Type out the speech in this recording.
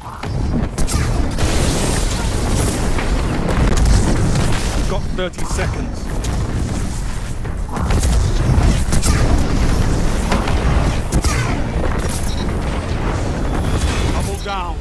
You've got 30 seconds. Down.